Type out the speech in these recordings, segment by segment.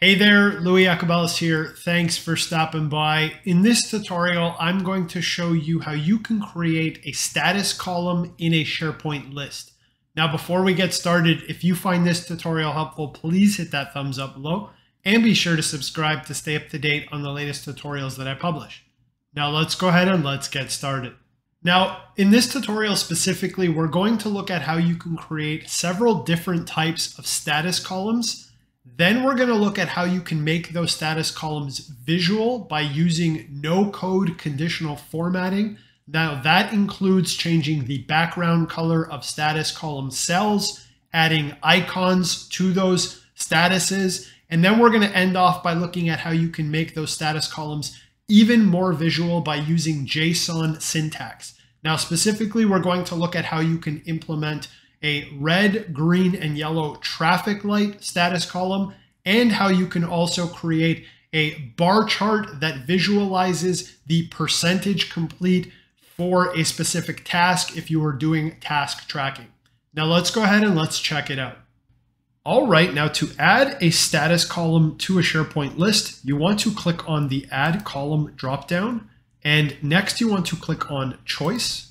Hey there, Lui Iacobellis here. Thanks for stopping by. In this tutorial, I'm going to show you how you can create a status column in a SharePoint list. Now, before we get started, if you find this tutorial helpful, please hit that thumbs up below and be sure to subscribe to stay up to date on the latest tutorials that I publish. Now let's go ahead and let's get started. Now, in this tutorial specifically, we're going to look at how you can create several different types of status columns then we're going to look at how you can make those status columns visual by using no code conditional formatting. Now that includes changing the background color of status column cells, adding icons to those statuses, and then we're going to end off by looking at how you can make those status columns even more visual by using JSON syntax. Now specifically, we're going to look at how you can implement a red, green, and yellow traffic light status column, and how you can also create a bar chart that visualizes the percentage complete for a specific task if you are doing task tracking. Now let's go ahead and let's check it out. All right, now to add a status column to a SharePoint list, you want to click on the Add Column dropdown, and next you want to click on Choice,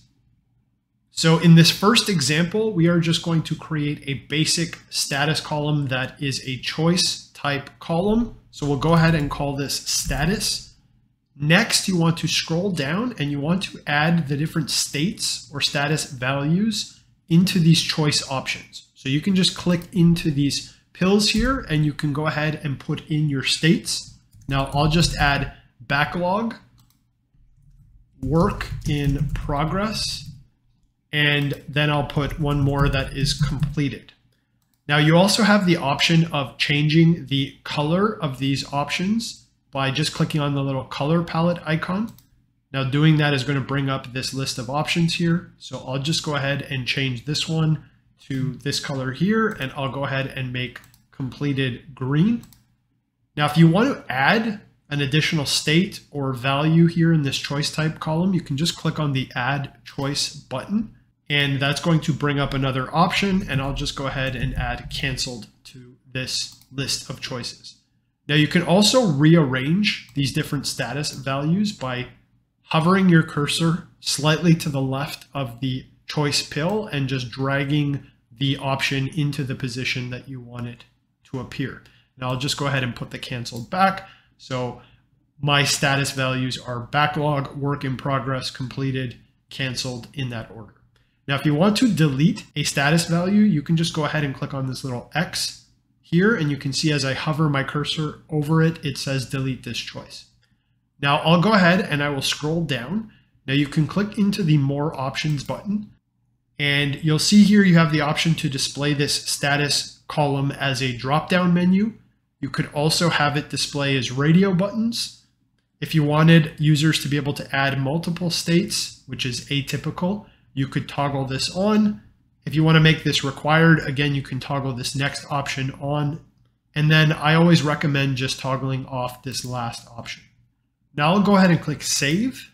so in this first example, we are just going to create a basic status column that is a choice type column. So we'll go ahead and call this status. Next, you want to scroll down and you want to add the different states or status values into these choice options. So you can just click into these pills here and you can go ahead and put in your states. Now I'll just add backlog, work in progress, and then I'll put one more that is completed. Now you also have the option of changing the color of these options by just clicking on the little color palette icon. Now doing that is going to bring up this list of options here. So I'll just go ahead and change this one to this color here, and I'll go ahead and make completed green. Now, if you want to add an additional state or value here in this choice type column, you can just click on the add choice button and that's going to bring up another option and I'll just go ahead and add canceled to this list of choices. Now you can also rearrange these different status values by hovering your cursor slightly to the left of the choice pill and just dragging the option into the position that you want it to appear. Now I'll just go ahead and put the canceled back. So my status values are backlog, work in progress, completed, canceled in that order. Now, if you want to delete a status value, you can just go ahead and click on this little X here, and you can see as I hover my cursor over it, it says delete this choice. Now I'll go ahead and I will scroll down. Now you can click into the more options button and you'll see here you have the option to display this status column as a drop-down menu. You could also have it display as radio buttons. If you wanted users to be able to add multiple states, which is atypical, you could toggle this on. If you want to make this required, again, you can toggle this next option on. And then I always recommend just toggling off this last option. Now I'll go ahead and click Save.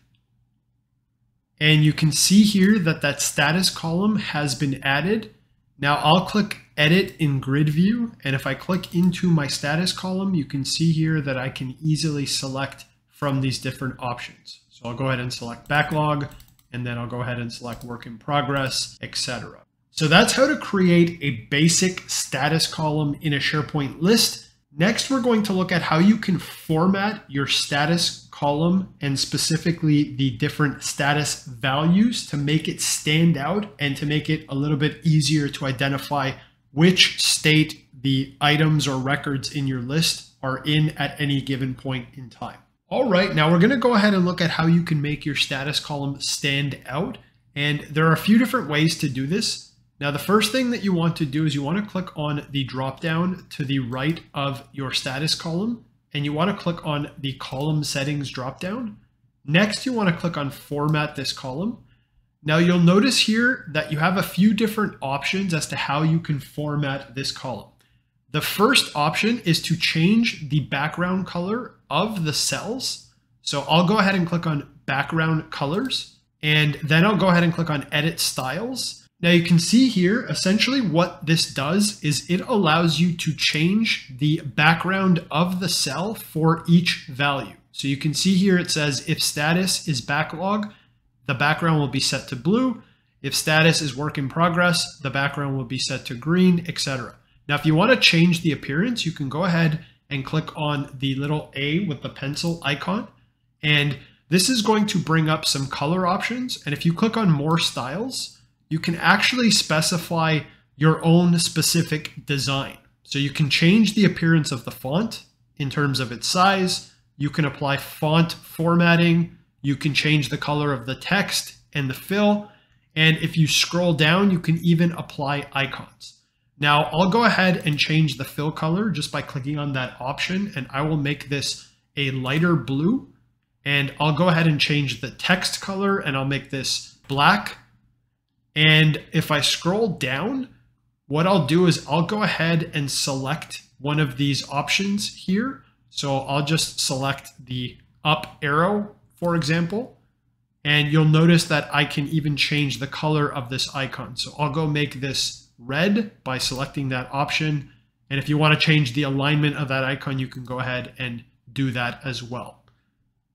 And you can see here that that status column has been added. Now I'll click Edit in Grid View. And if I click into my status column, you can see here that I can easily select from these different options. So I'll go ahead and select Backlog and then I'll go ahead and select work in progress, etc. So that's how to create a basic status column in a SharePoint list. Next, we're going to look at how you can format your status column and specifically the different status values to make it stand out and to make it a little bit easier to identify which state the items or records in your list are in at any given point in time. All right, now we're gonna go ahead and look at how you can make your status column stand out. And there are a few different ways to do this. Now, the first thing that you want to do is you want to click on the drop down to the right of your status column, and you want to click on the column settings drop down. Next, you want to click on format this column. Now you'll notice here that you have a few different options as to how you can format this column. The first option is to change the background color of the cells. So I'll go ahead and click on background colors and then I'll go ahead and click on edit styles. Now you can see here, essentially what this does is it allows you to change the background of the cell for each value. So you can see here it says if status is backlog, the background will be set to blue. If status is work in progress, the background will be set to green, etc. Now, if you want to change the appearance, you can go ahead and click on the little A with the pencil icon. And this is going to bring up some color options. And if you click on more styles, you can actually specify your own specific design. So you can change the appearance of the font in terms of its size. You can apply font formatting. You can change the color of the text and the fill. And if you scroll down, you can even apply icons. Now I'll go ahead and change the fill color just by clicking on that option and I will make this a lighter blue and I'll go ahead and change the text color and I'll make this black. And if I scroll down, what I'll do is I'll go ahead and select one of these options here. So I'll just select the up arrow, for example, and you'll notice that I can even change the color of this icon. So I'll go make this red by selecting that option. And if you want to change the alignment of that icon, you can go ahead and do that as well.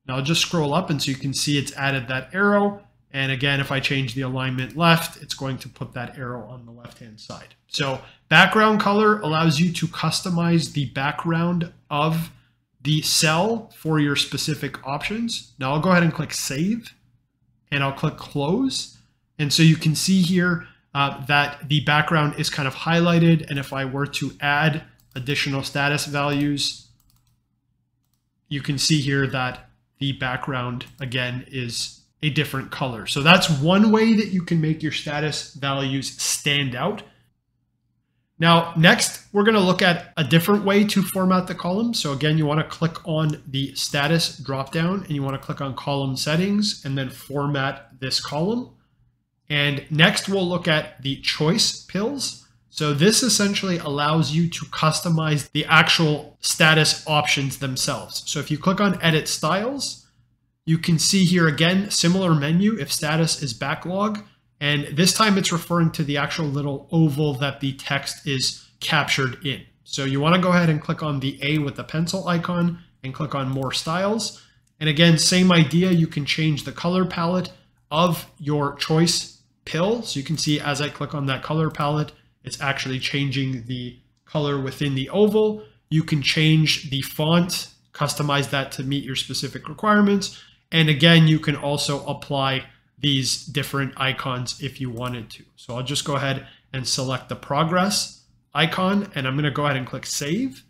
Now I'll just scroll up and so you can see it's added that arrow. And again, if I change the alignment left, it's going to put that arrow on the left-hand side. So background color allows you to customize the background of the cell for your specific options. Now I'll go ahead and click save and I'll click close. And so you can see here uh, that the background is kind of highlighted. And if I were to add additional status values, you can see here that the background again is a different color. So that's one way that you can make your status values stand out. Now, next, we're going to look at a different way to format the column. So again, you want to click on the status dropdown and you want to click on column settings and then format this column. And next, we'll look at the choice pills. So this essentially allows you to customize the actual status options themselves. So if you click on edit styles, you can see here again, similar menu if status is backlog. And this time it's referring to the actual little oval that the text is captured in. So you want to go ahead and click on the A with the pencil icon and click on more styles. And again, same idea, you can change the color palette of your choice pill. So you can see as I click on that color palette, it's actually changing the color within the oval. You can change the font, customize that to meet your specific requirements. And again, you can also apply these different icons if you wanted to. So I'll just go ahead and select the progress icon and I'm going to go ahead and click save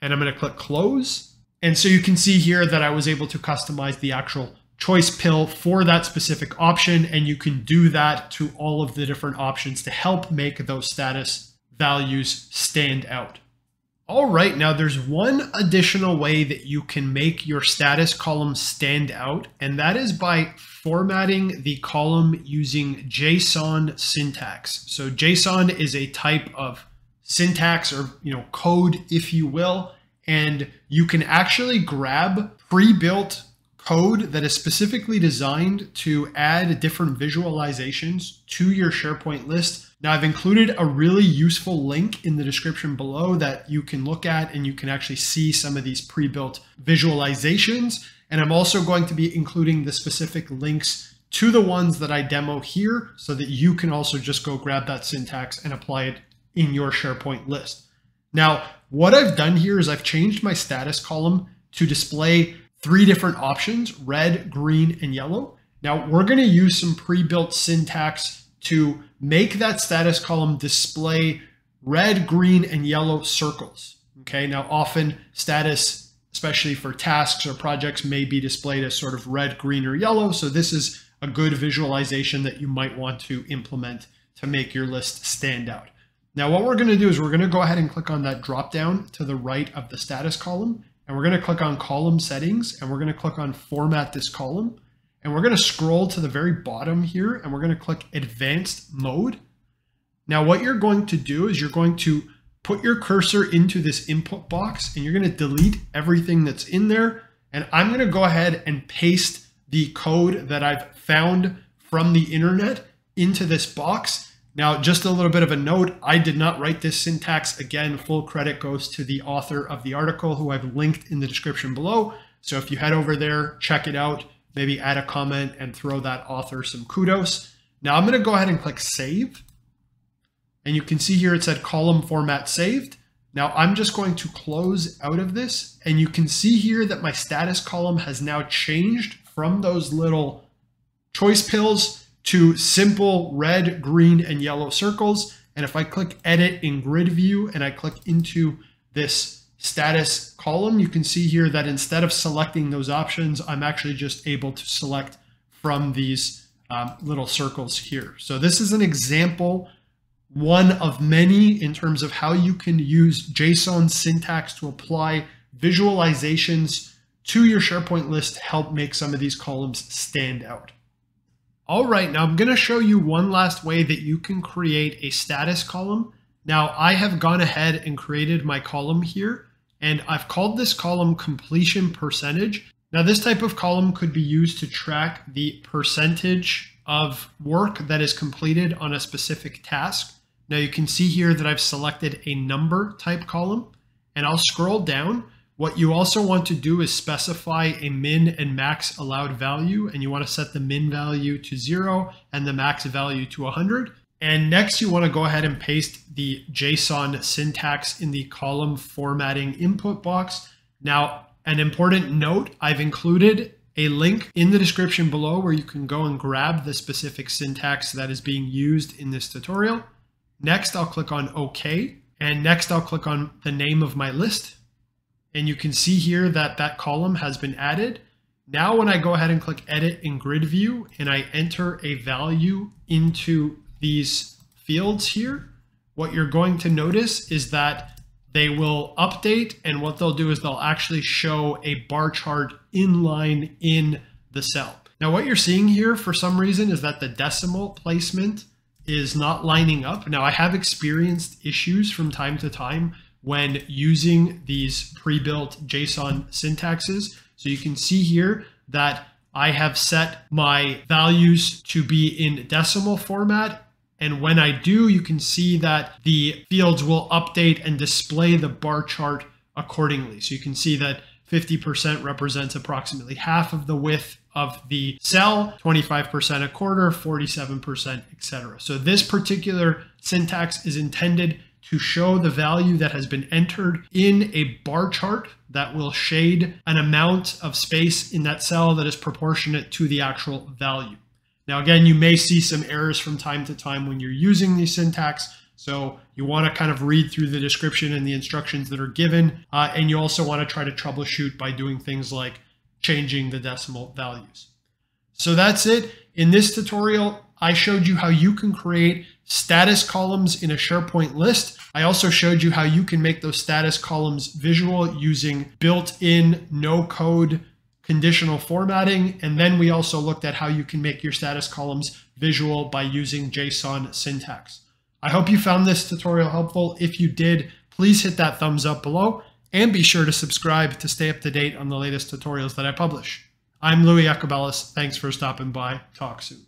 and I'm going to click close. And so you can see here that I was able to customize the actual choice pill for that specific option. And you can do that to all of the different options to help make those status values stand out. All right, now there's one additional way that you can make your status column stand out, and that is by formatting the column using JSON syntax. So JSON is a type of syntax or you know code, if you will, and you can actually grab pre-built code that is specifically designed to add different visualizations to your SharePoint list now I've included a really useful link in the description below that you can look at and you can actually see some of these pre-built visualizations. And I'm also going to be including the specific links to the ones that I demo here so that you can also just go grab that syntax and apply it in your SharePoint list. Now, what I've done here is I've changed my status column to display three different options, red, green, and yellow. Now we're gonna use some pre-built syntax to make that status column display red, green, and yellow circles. Okay, now often status, especially for tasks or projects, may be displayed as sort of red, green, or yellow. So this is a good visualization that you might want to implement to make your list stand out. Now what we're gonna do is we're gonna go ahead and click on that drop down to the right of the status column, and we're gonna click on column settings, and we're gonna click on format this column. And we're going to scroll to the very bottom here and we're going to click advanced mode. Now what you're going to do is you're going to put your cursor into this input box and you're going to delete everything that's in there. And I'm going to go ahead and paste the code that I've found from the internet into this box. Now, just a little bit of a note, I did not write this syntax. Again, full credit goes to the author of the article who I've linked in the description below. So if you head over there, check it out, maybe add a comment and throw that author some kudos. Now I'm going to go ahead and click save. And you can see here it said column format saved. Now I'm just going to close out of this and you can see here that my status column has now changed from those little choice pills to simple red, green, and yellow circles. And if I click edit in grid view and I click into this status column, you can see here that instead of selecting those options, I'm actually just able to select from these um, little circles here. So this is an example one of many in terms of how you can use JSON syntax to apply visualizations to your SharePoint list to help make some of these columns stand out. All right, now I'm gonna show you one last way that you can create a status column. Now I have gone ahead and created my column here, and I've called this column completion percentage. Now this type of column could be used to track the percentage of work that is completed on a specific task. Now you can see here that I've selected a number type column and I'll scroll down. What you also want to do is specify a min and max allowed value and you want to set the min value to zero and the max value to 100. And next you want to go ahead and paste the JSON syntax in the column formatting input box. Now, an important note, I've included a link in the description below where you can go and grab the specific syntax that is being used in this tutorial. Next, I'll click on OK. And next, I'll click on the name of my list. And you can see here that that column has been added. Now, when I go ahead and click Edit in Grid View and I enter a value into these fields here, what you're going to notice is that they will update and what they'll do is they'll actually show a bar chart inline in the cell. Now what you're seeing here for some reason is that the decimal placement is not lining up. Now, I have experienced issues from time to time when using these pre-built JSON syntaxes. So you can see here that I have set my values to be in decimal format. And when I do, you can see that the fields will update and display the bar chart accordingly. So you can see that 50% represents approximately half of the width of the cell, 25% a quarter, 47%, etc. So this particular syntax is intended to show the value that has been entered in a bar chart that will shade an amount of space in that cell that is proportionate to the actual value. Now, again, you may see some errors from time to time when you're using the syntax. So you want to kind of read through the description and the instructions that are given. Uh, and you also want to try to troubleshoot by doing things like changing the decimal values. So that's it. In this tutorial, I showed you how you can create status columns in a SharePoint list. I also showed you how you can make those status columns visual using built-in no-code conditional formatting. And then we also looked at how you can make your status columns visual by using JSON syntax. I hope you found this tutorial helpful. If you did, please hit that thumbs up below and be sure to subscribe to stay up to date on the latest tutorials that I publish. I'm Lui Iacobellis. Thanks for stopping by. Talk soon.